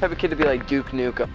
Have a kid to be like Duke Nukem.